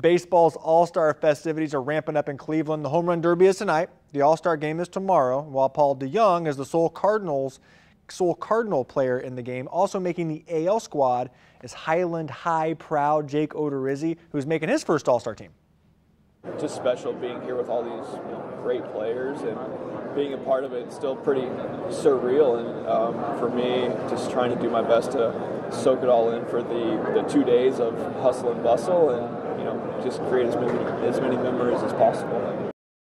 Baseball's All Star festivities are ramping up in Cleveland. The Home Run Derby is tonight. The All Star game is tomorrow. While Paul DeJong is the sole Cardinals sole Cardinal player in the game, also making the AL squad is Highland High proud Jake Odorizzi, who's making his first All Star team. Just special being here with all these you know, great players and being a part of it. It's still pretty surreal, and um, for me, just trying to do my best to soak it all in for the, the two days of hustle and bustle and you know, just create as many as many memories as possible.